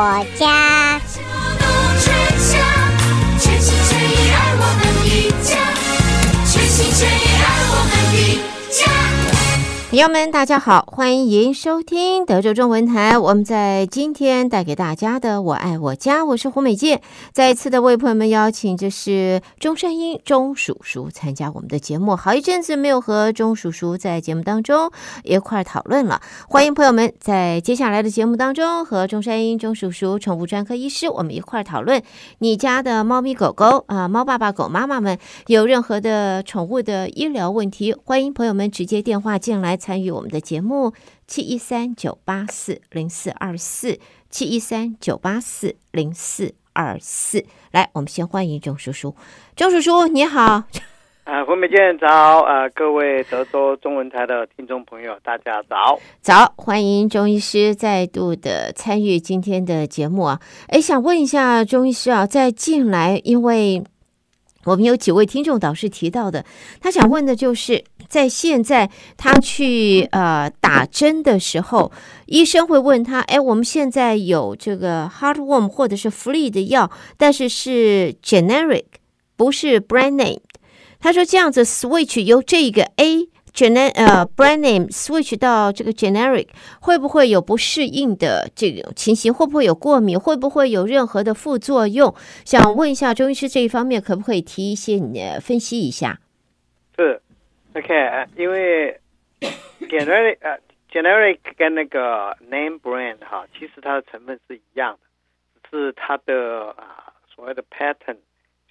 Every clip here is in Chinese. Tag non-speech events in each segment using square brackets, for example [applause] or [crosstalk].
我家。朋友们，大家好，欢迎收听德州中文台。我们在今天带给大家的《我爱我家》，我是胡美健。再一次的为朋友们邀请，这是钟山英钟叔叔参加我们的节目。好一阵子没有和钟叔叔在节目当中一块儿讨论了，欢迎朋友们在接下来的节目当中和钟山英钟叔叔宠物专科医师我们一块儿讨论你家的猫咪狗狗啊，猫爸爸狗妈妈们有任何的宠物的医疗问题，欢迎朋友们直接电话进来参与我们的节目，七一三九八四零四二四，七一三九八四零四二四。来，我们先欢迎钟叔叔，钟叔叔你好。啊，胡美健早，呃，各位德州中文台的听众朋友，大家早。早，欢迎钟医师再度的参与今天的节目啊！哎，想问一下钟医师啊，在近来，因为我们有几位听众导师提到的，他想问的就是，在现在他去呃打针的时候，医生会问他，哎，我们现在有这个 heartworm 或者是 flea 的药，但是是 generic，不是 brand name。他说这样子 switch 由这个 A gen 呃 brand name switch 到这个 generic，会不会有不适应的这种情形？会不会有过敏？会不会有任何的副作用？想问一下中医师这一方面可不可以提一些你分析一下？是，OK，呃因为 generic 呃 generic 跟那个 name brand 哈，其实它的成分是一样的，只是它的啊所谓的 pattern，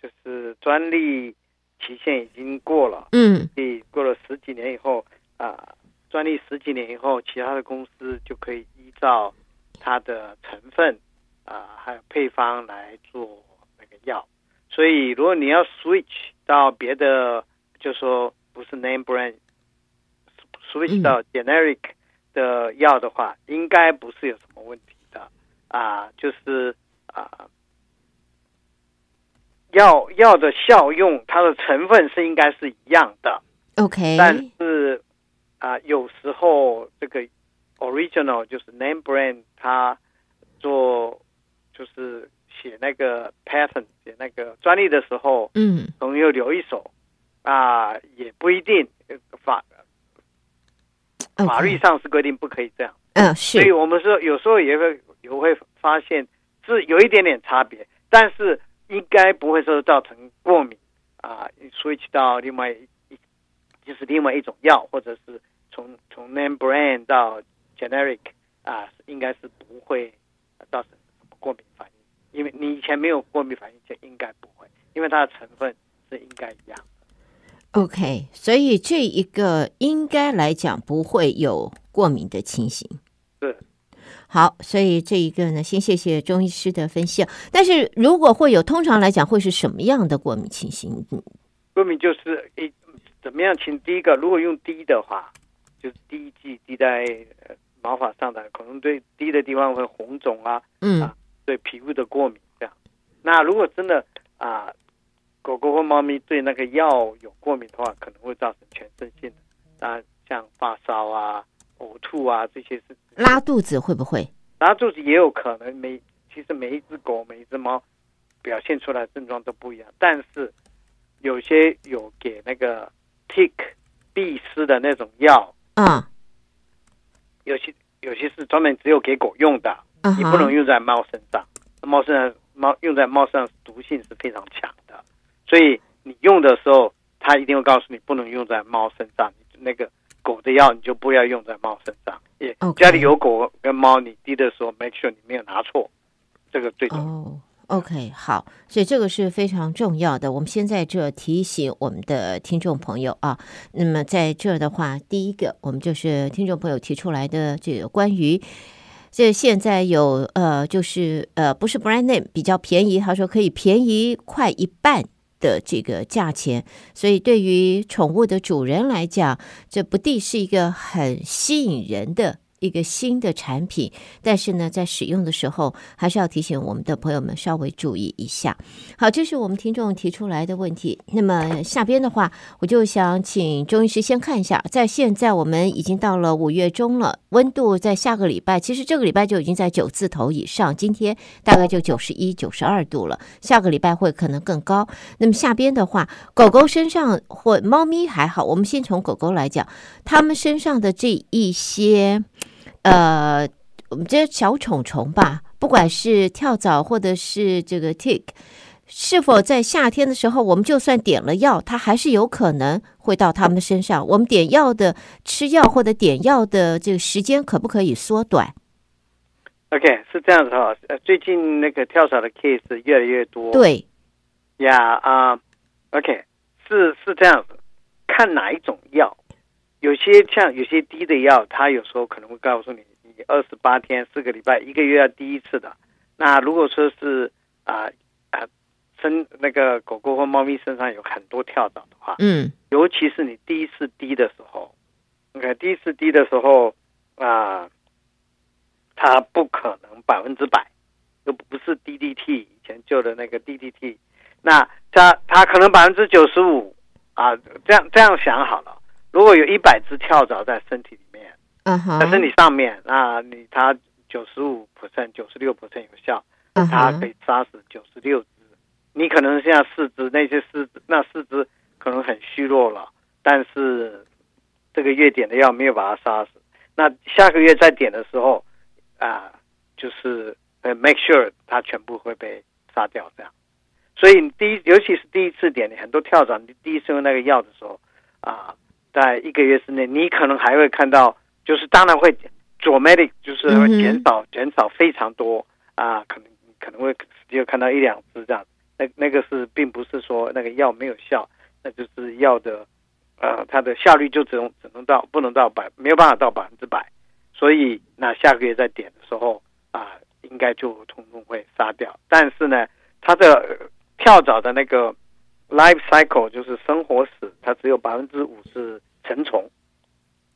就是专利期限已经过了，嗯所以过了十几年以后啊，专利十几年以后，其他的公司就可以依照它的成分啊还有配方来做那个药。所以如果你要 switch 到别的，就说不是 name brand switch 嗯。到 generic 的药的话，应该不是有什么问题的。啊，就是啊。药药的效用，它的成分是应该是一样的，，OK，但是啊、有时候这个 original 就是 name brand，它做就是写那个 patent 写那个专利的时候，嗯。朋友留一手啊、也不一定呃法法律上是规定不可以这样，嗯是。所以我们说有时候也会也会发现是有一点点差别，但是应该不会说造成过敏啊、switch 到另外一一就是另外一种药，或者是从从 name brand 到 generic 啊、应该是不会造成什么过敏反应，因为你以前没有过敏反应，就应该不会，因为它的成分是应该一样。OK，所以这一个应该来讲不会有过敏的情形。对好，所以这一个呢，先谢谢中医师的分析啊。但是如果会有，通常来讲会是什么样的过敏情形？嗯过敏就是一怎么样？请第一个，如果用滴的话，就是滴剂滴在呃毛发上的，可能对滴的地方会红肿啊，嗯啊对皮肤的过敏这样。那如果真的啊，狗狗或猫咪对那个药有过敏的话，可能会造成全身性的啊，像发烧啊、呕吐啊这些是。拉肚子会不会？拉肚子也有可能，每其实每一只狗、每一只猫表现出来的症状都不一样，但是有些有给那个 tick 蜱丝的那种药，嗯有些有些是专门只有给狗用的，啊你不能，用在猫身上。猫身上猫用在猫身上毒性是非常强的，所以你用的时候，他一定会告诉你不能用在猫身上。那个狗的药你就不要用在猫身上。也家里有狗跟猫，你滴的时候，make sure 你没有拿错，这个最重要。哦。OK，好，所以这个是非常重要的。我们先在这提醒我们的听众朋友啊。那么在这的话，第一个，我们就是听众朋友提出来的这个关于这现在有呃，就是呃，不是 brand name 比较便宜，他说可以便宜快一半的这个价钱，所以对于宠物的主人来讲，这不定是一个很吸引人的一个新的产品，但是呢，在使用的时候还是要提醒我们的朋友们稍微注意一下。好，这是我们听众提出来的问题。那么下边的话，我就想请钟医师先看一下，在现在我们已经到了五月中了，温度在下个礼拜，其实这个礼拜就已经在九字头以上，今天大概就九十一、九十二度了，下个礼拜会可能更高。那么下边的话，狗狗身上或猫咪还好，我们先从狗狗来讲，它们身上的这一些。呃，我们这小虫虫吧，不管是跳蚤或者是这个 tick，是否在夏天的时候，我们就算点了药，它还是有可能会到它们身上。我们点药的吃药或者点药的这个时间可不可以缩短？OK，是这样子哈。呃，最近那个跳蚤的 case 越来越多。对，呀啊，OK，是是这样子，看哪一种药。有些像有些低的药，它有时候可能会告诉你，你二十八天、四个礼拜、一个月要滴一次的。那如果说是啊啊身那个狗狗或猫咪身上有很多跳蚤的话，嗯，尤其是你第一次滴的时候，OK，第一次滴的时候啊，它不可能百分之百，又不是 DDT 以前旧的那个 DDT，那它它可能百分之九十五啊，这样这样想好了。如果有一百只跳蚤在身体里面，在身体上面，那你它九十五 percent、九十六 percent 有效，它可以杀死九十六只。你可能现在四只，那些四只那四只可能很虚弱了，但是这个月点的药没有把它杀死。那下个月再点的时候，啊，就是呃 make sure 它全部会被杀掉这样。所以你第一，尤其是第一次点，你很多跳蚤，你第一次用那个药的时候，啊。在一个月之内，你可能还会看到，就是当然会 dramatic，就是会减少减少非常多啊，可能可能会只有看到一两只这样。那那个是并不是说那个药没有效，那就是药的呃它的效率就只能只能到不能到百没有办法到百分之百，所以那下个月再点的时候啊，应该就通通会杀掉。但是呢，它的跳蚤的那个。Life cycle 就是生活史，它只有百分之五是成虫，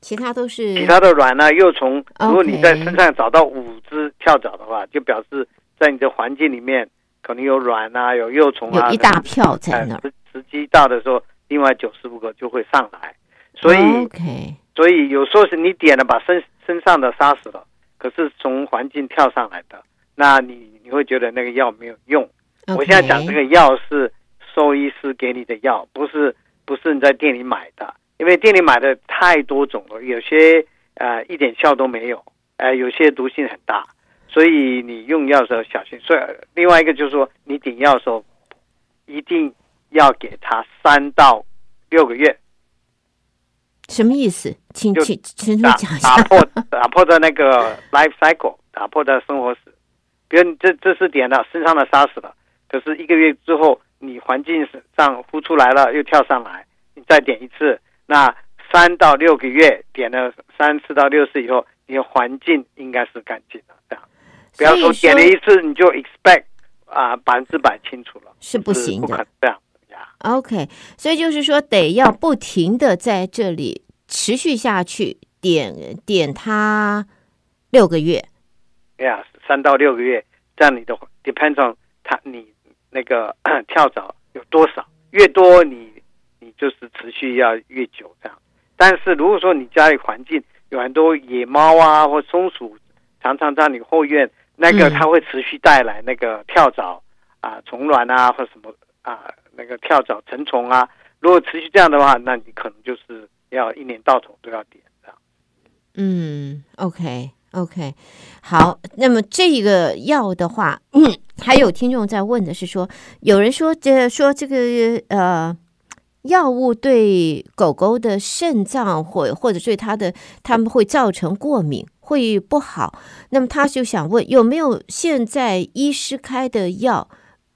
其他都是其他的卵呢幼虫。如果你在身上找到五只跳蚤的话，就表示在你的环境里面可能有卵啊，有幼虫啊，有一大票在那儿。时时机到的时候，另外九十五个就会上来。所以，OK，所以有时候是你点了把身身上的杀死了，可是从环境跳上来的，那你你会觉得那个药没有用。我现在讲这个药是。兽医师给你的药不是不是你在店里买的，因为店里买的太多种了，有些呃一点效都没有，呃有些毒性很大，所以你用药的时候小心。所以另外一个就是说，你点药的时候一定要给他三到六个月。什么意思？请请请你讲一下。打破打破的那个 life cycle，打破的生活史。比如你这这是点了身上的杀死了，可是一个月之后。你环境上呼出来了，又跳上来，你再点一次，那三到六个月点了三次到六次以后，你的环境应该是干净的，这样。不要说点了一次你就 expect 啊百分之百清楚了，是不行的，这样呀。OK，所以就是说得要不停的在这里持续下去，点点它六个月。呀，三到六个月，这样你的 depends on 它你。那个 [coughs] 跳蚤有多少？越多，你就是持续要越久这样。但是如果说你家里环境有很多野猫啊或松鼠，常常在你后院，那个它会持续带来那个跳蚤啊、虫卵啊或什么啊，那个跳蚤、成虫啊。如果持续这样的话，那你可能就是要一年到头都要点这样。嗯，OK。OK，好，那么这个药的话，嗯，还有听众在问的是说，有人说这说这个呃药物对狗狗的肾脏或或者对它的他们会造成过敏，会不好。那么他就想问，有没有现在医师开的药？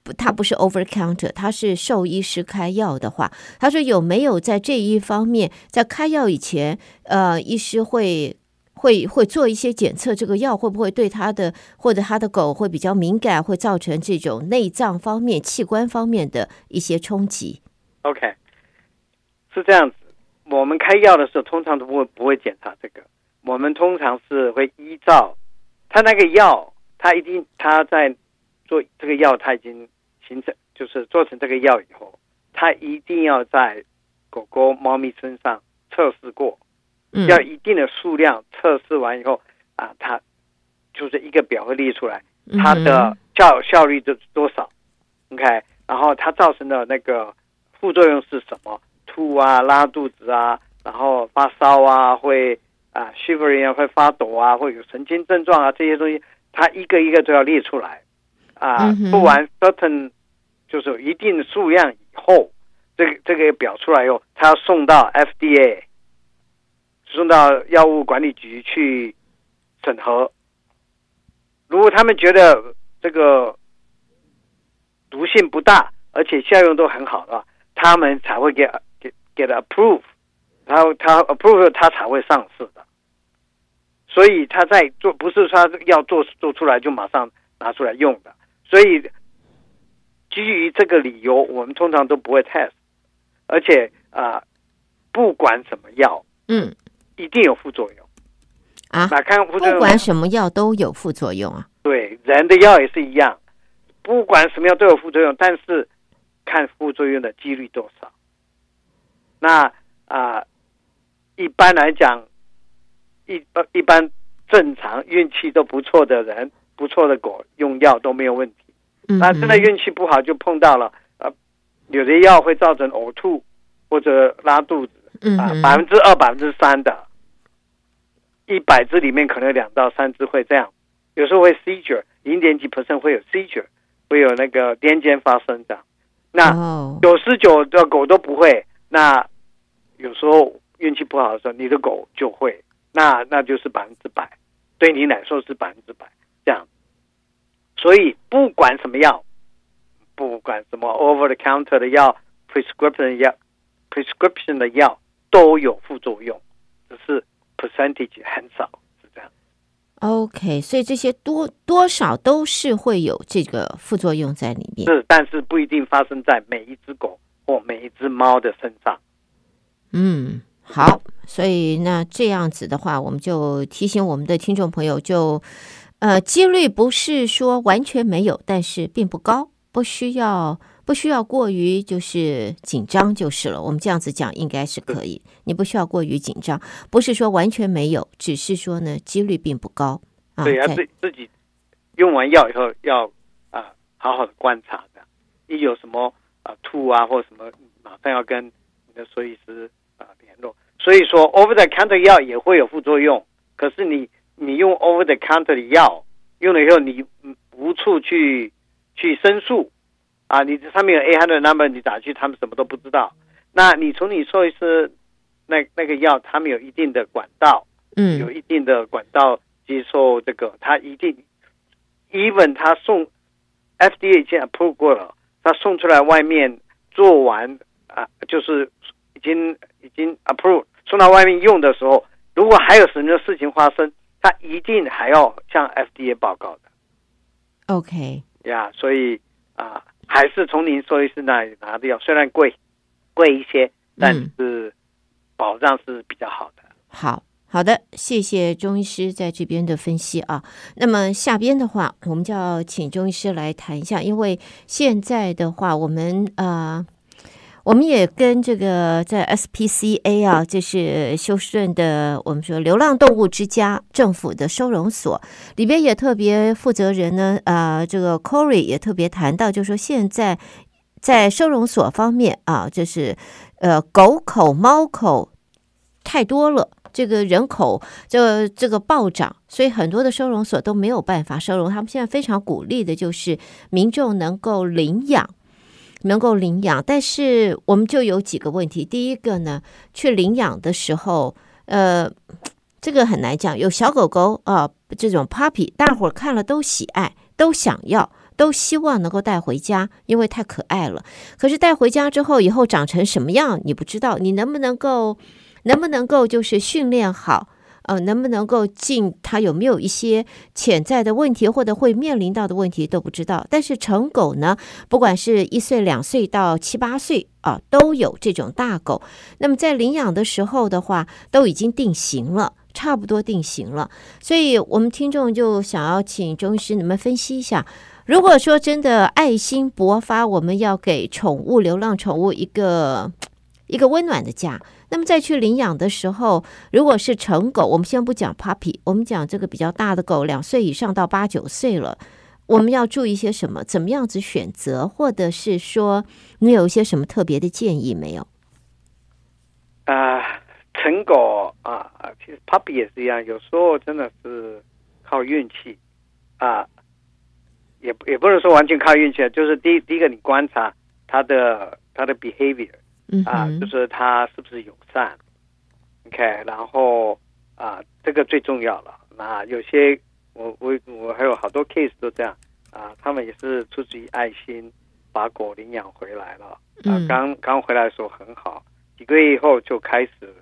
不，它不是 over counter，它是兽医师开药的话，他说有没有在这一方面，在开药以前，呃，医师会。会会做一些检测，这个药会不会对他的或者他的狗会比较敏感，会造成这种内脏方面、器官方面的一些冲击？OK，是这样子。我们开药的时候，通常都不会不会检查这个。我们通常是会依照他那个药，他一定他在做这个药，他已经形成，就是做成这个药以后，他一定要在狗狗、猫咪身上测试过，嗯要一定的数量测试完以后啊，它就是一个表会列出来，它的效效率是多少？OK，然后它造成的那个副作用是什么？吐啊、拉肚子啊，然后发烧啊，会啊 shivering 啊，会发抖啊，会有神经症状啊，这些东西，他一个一个都要列出来啊嗯。不完 certain 就是有一定数量以后，这个这个表出来以后，他要送到 FDA，送到药物管理局去审核。如果他们觉得这个毒性不大，而且效用都很好的话，他们才会给给给的 approve，然后他 approve 他才会上市的。所以他在做，不是说要做做出来就马上拿出来用的。所以基于这个理由，我们通常都不会 test，而且啊、不管什么药，嗯一定有副作用。啊，那看副作用，不管什么药都有副作用啊。对人的药也是一样，不管什么药都有副作用，但是看副作用的几率多少。那啊、一般来讲，一般一般正常运气都不错的人，不错的狗用药都没有问题。嗯那真的运气不好，就碰到了呃，有的药会造成呕吐或者拉肚子啊，百分之二、百分之三的，一百只里面可能有两到三只会这样，有时候会 seizure，零点几 percent 会有 seizure，会有那个癫痫发生这样。那哦，九十九的狗都不会，那有时候运气不好的时候，你的狗就会，那那就是百分之百，对你来说是百分之百这样。所以不管什么药，不管什么 over the counter 的药、prescription 的药、prescription 的药都有副作用，只是 percentage 很少，是这样。OK，所以这些多多少都是会有这个副作用在里面。是，但是不一定发生在每一只狗或每一只猫的身上。嗯，好，所以那这样子的话，我们就提醒我们的听众朋友就，呃，几率不是说完全没有，但是并不高，不需要不需要过于就是紧张就是了。我们这样子讲应该是可以，你不需要过于紧张，不是说完全没有，只是说呢几率并不高啊。对，要在自自己用完药以后要啊、好好的观察的，一有什么啊、吐啊或什么，马上要跟你的兽医师啊、联络。所以说，over the counter 药也会有副作用，可是你你用 over the counter 的药用了以后，你嗯无处去去申诉啊，你这上面有 A hundred number，你打去，他们什么都不知道。那你从你兽医师那那个药，他们有一定的管道，嗯有嗯一定的管道接受这个，他一定，even 他送 FDA 已经 approve 过了，他送出来外面做完啊，就是已经已经 approve 送到外面用的时候，如果还有什么事情发生，他一定还要向 FDA 报告的，OK，呀。所以啊，还是从您兽医师那里拿的药，虽然贵贵一些，但嗯是保障是比较好的。好。好的，谢谢钟医师在这边的分析啊。那么下边的话，我们就要请钟医师来谈一下，因为现在的话，我们呃，我们也跟这个在 SPCA 啊，这是休斯顿的我们说流浪动物之家政府的收容所里边也特别负责人呢，呃，这个 Corey 也特别谈到，就说现在在收容所方面啊，就是呃狗口、猫口太多了。这个人口这这个暴涨，所以很多的收容所都没有办法收容。他们现在非常鼓励的就是民众能够领养，能够领养。但是我们就有几个问题。第一个呢，去领养的时候，呃，这个很难讲。有小狗狗啊、这种 puppy，大伙儿看了都喜爱，都想要。都希望能够带回家，因为太可爱了。可是带回家之后，以后长成什么样你不知道，你能不能够，能不能够就是训练好，呃，能不能够进它有没有一些潜在的问题或者会面临到的问题都不知道。但是成狗呢，不管是一岁、两岁到七八岁啊，都有这种大狗。那么在领养的时候的话，都已经定型了。差不多定型了。所以我们听众就想要请钟医师你们分析一下，如果说真的爱心勃发，我们要给宠物、流浪宠物一个一个温暖的家。那么再去领养的时候，如果是成狗，我们先不讲 puppy，我们讲这个比较大的狗，两岁以上到八九岁了，我们要注意些什么？怎么样子选择，或者是说你有一些什么特别的建议没有？啊，成狗啊，其实 puppy 也是一样，有时候真的是靠运气啊，也也不是说完全靠运气啊，就是第一第一个你观察它的它的 behavior 嗯啊，就是它是不是友善，OK，然后啊，这个最重要了。那有些我我我还有好多 case 都这样啊，他们也是出自于爱心把狗领养回来了啊嗯，刚刚回来的时候很好，几个月以后就开始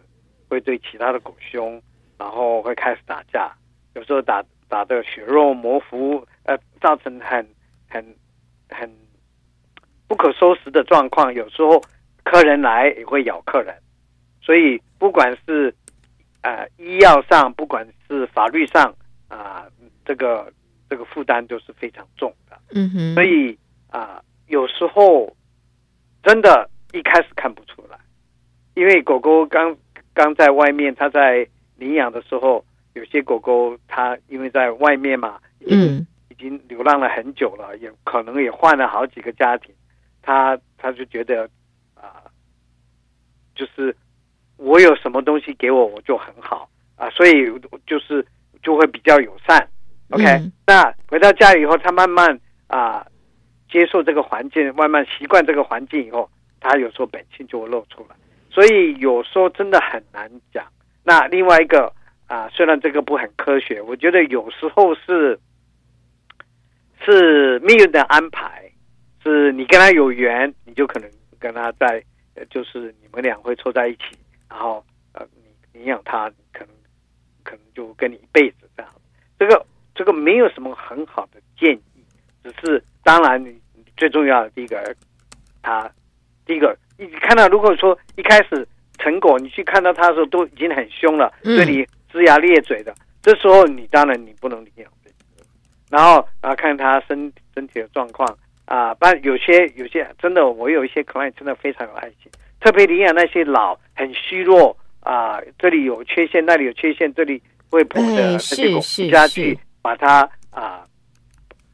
会对其他的狗凶，然后会开始打架，有时候打打的血肉模糊，呃，造成很很很不可收拾的状况。有时候客人来也会咬客人，所以不管是呃医药上，不管是法律上啊、这个这个负担都是非常重的。嗯哼，所以啊、有时候真的一开始看不出来，因为狗狗刚刚在外面，它在领养的时候，有些狗狗它因为在外面嘛，已经、嗯已经流浪了很久了，也可能也换了好几个家庭，它它就觉得啊、就是我有什么东西给我，我就很好啊，所以就是就会比较友善。OK，、嗯那回到家里以后，他慢慢啊、接受这个环境，慢慢习惯这个环境以后，他有时候本性就会露出来。所以有时候真的很难讲。那另外一个啊、虽然这个不很科学，我觉得有时候是是命运的安排，是你跟他有缘，你就可能跟他在，呃就是你们俩会凑在一起，然后呃，你领养他，可能可能就跟你一辈子这样。这个这个没有什么很好的建议，只是当然你你最重要的第一个，他第一个你看到如果说一开始成果，你去看到他的时候都已经很凶了，嗯对你龇牙咧嘴的，这时候你当然你不能领养这只，然后啊看他身身体的状况啊，不然有些有些真的我有一些 client 真的非常有爱心，特别领养那些老很虚弱啊，这里有缺陷那里有缺陷，这里会跛的哎那些狗家是。去把它啊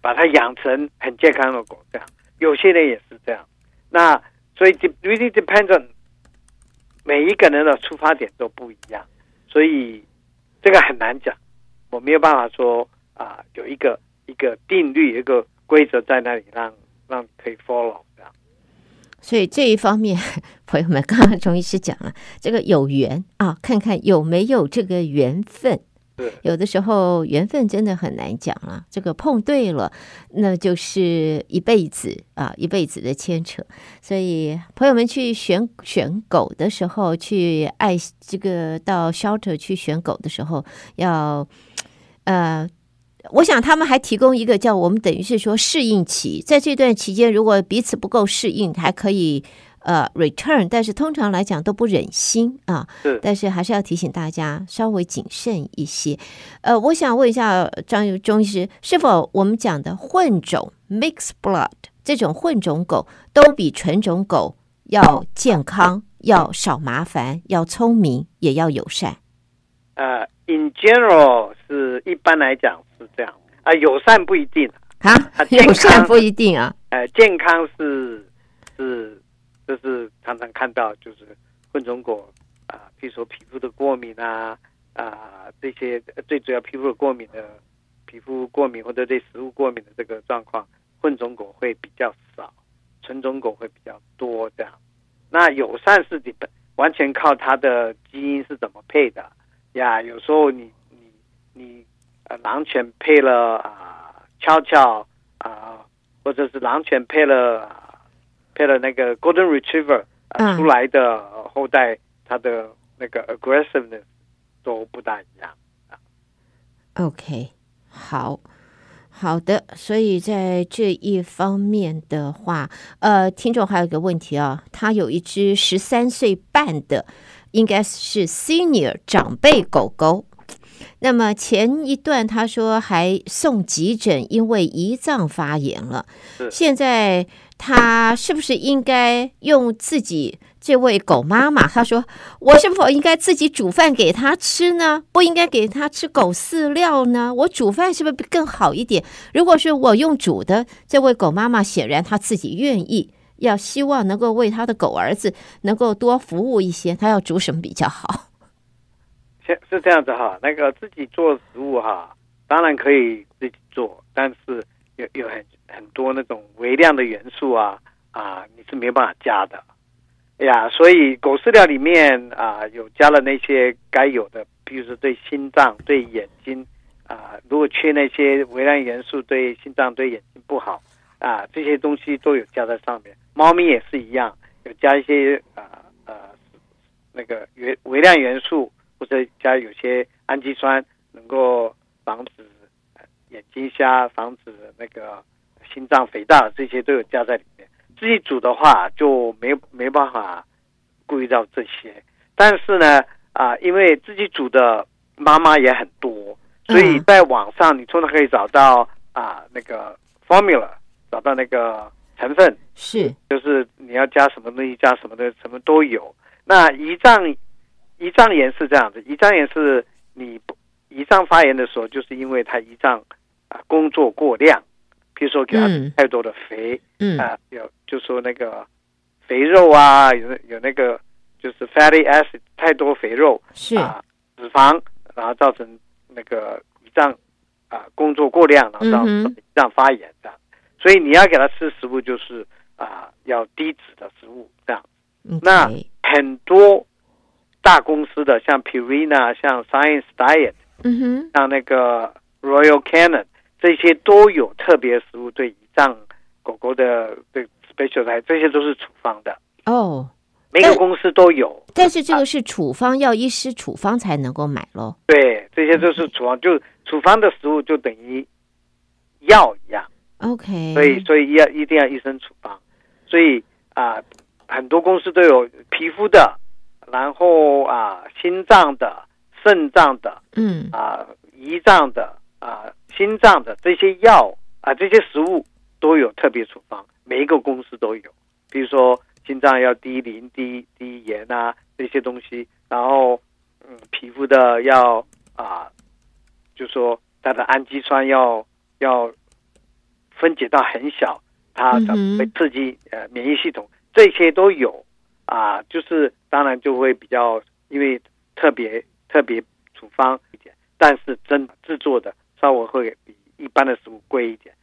把它养成很健康的狗，这样。有些人也是这样。那所以 really depends on 每一个人的出发点都不一样，所以这个很难讲，我没有办法说啊、有一个一个定律，一个规则在那里让让你可以 follow 这样。所以这一方面，[laughs] 朋友们，刚刚钟医师讲了，这个有缘啊，看看有没有这个缘分。是有的时候缘分真的很难讲啊，这个碰对了，那就是一辈子啊，一辈子的牵扯。所以朋友们去选选狗的时候，去爱这个到 shelter 去选狗的时候，要呃。我想他们还提供一个叫我们等于是说适应期，在这段期间，如果彼此不够适应，还可以呃 return，但是通常来讲都不忍心啊。是但是还是要提醒大家稍微谨慎一些。呃，我想问一下张钟医师，是否我们讲的混种 （mixed blood） 这种混种狗都比纯种狗要健康、要少麻烦、要聪明，也要友善？呃，in general 是一般来讲是这样啊、友善不一定，啊啊，友善不一定啊。呃，健康是是就是常常看到就是混种狗啊、譬如说皮肤的过敏啊啊、这些呃最主要皮肤的过敏的皮肤过敏或者对食物过敏的这个状况，混种狗会比较少，纯种狗会比较多这样。那友善是你完全靠它的基因是怎么配的呀？有时候你你你呃狼犬配了啊、悄悄啊、或者是狼犬配了、啊配了那个 Golden Retriever 出来的呃后代，它的那个 aggressiveness 都不大一样。OK，好。好的，所以在这一方面的话，呃，听众还有一个问题啊，他有一只十三岁半的，应该是 senior 长辈狗狗，那么前一段他说还送急诊，因为胰脏发炎了。现在他是不是应该用自己这位狗妈妈？他说我是否应该自己煮饭给他吃呢？不应该给他吃狗饲料呢？我煮饭是不是更好一点？如果是我用煮的，这位狗妈妈显然她自己愿意。要希望能够为他的狗儿子能够多服务一些，他要煮什么比较好？是是这样子哈，那个自己做食物哈，当然可以自己做，但是有有很很多那种微量的元素啊啊，你是没办法加的。哎呀，所以狗饲料里面啊有加了那些该有的，比如说对心脏、对眼睛啊，如果缺那些微量元素，对心脏、对眼睛不好啊，这些东西都有加在上面。猫咪也是一样，有加一些啊呃那个元微量元素。或者加有些氨基酸，能够防止眼睛瞎，防止那个心脏肥大，这些都有加在里面。自己煮的话就没没办法顾虑到这些。但是呢，啊，因为自己煮的妈妈也很多，所以在网上你通常可以找到啊那个 formula，找到那个成分是，就是你要加什么东西，加什么的，什么都有。那胰脏。胰脏炎是这样子，胰脏炎是你胰脏发炎的时候，就是因为它胰脏啊工作过量，比如说给它太多的肥，嗯。啊有就说那个肥肉啊，有有那个就是 fatty acid 太多肥肉是。啊脂肪，然后造成那个胰脏啊工作过量，然后造成胰脏发炎这样，所以你要给它吃食物就是啊要低脂的食物这样，那很多。大公司的像 Purina、像 Science Diet，嗯哼，像那个 Royal Canin，这些都有特别食物对胰脏狗狗的对 special 来，这些都是处方的哦。每个公司都有，但是这个是处方，要医师处方才能够买咯。对，这些都是处方，就处方的食物就等于药一样。OK，所以所以要一定要医生处方。所以啊，很多公司都有皮肤的。然后啊，心脏的、肾脏的，嗯啊，胰脏的啊，心脏的这些药啊，这些食物都有特别处方，每一个公司都有。比如说心脏要低磷、低低盐啊这些东西，然后嗯，皮肤的要啊，就说它的氨基酸要要分解到很小，它会刺激呃免疫系统，这些都有。啊，就是当然就会比较，因为特别特别处方一点，但是真制作的稍微会比一般的食物贵一点，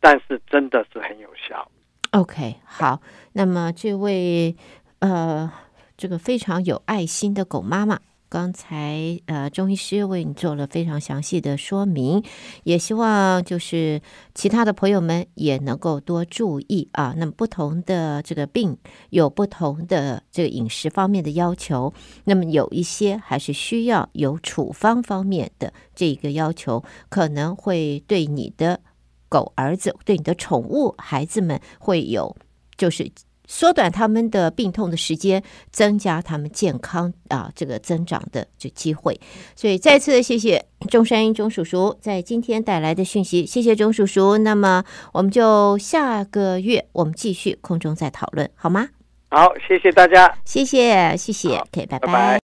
但是真的是很有效。OK，好，那么这位呃，这个非常有爱心的狗妈妈。刚才呃，中医师为你做了非常详细的说明，也希望就是其他的朋友们也能够多注意啊。那么不同的这个病有不同的这个饮食方面的要求，那么有一些还是需要有处方方面的这个要求，可能会对你的狗儿子、对你的宠物孩子们会有就是。缩短他们的病痛的时间，增加他们健康啊这个增长的这机会。所以再次的谢谢中山英钟叔叔在今天带来的讯息，谢谢钟叔叔。那么我们就下个月我们继续空中再讨论，好吗？好，谢谢大家，谢谢谢谢，OK，拜拜。